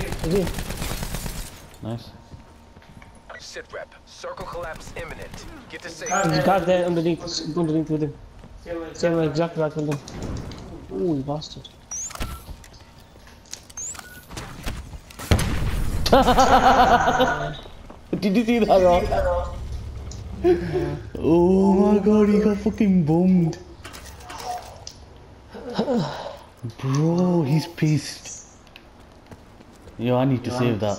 Is he? Nice. Sit rep. Circle collapse imminent. Get to safety. There's a guy there underneath, underneath with him. Same way, exactly like with him. Ooh, you bastard. Did you see that, Rob? oh my god, he got fucking bummed. Bro, he's pissed. Yo, I need to save that.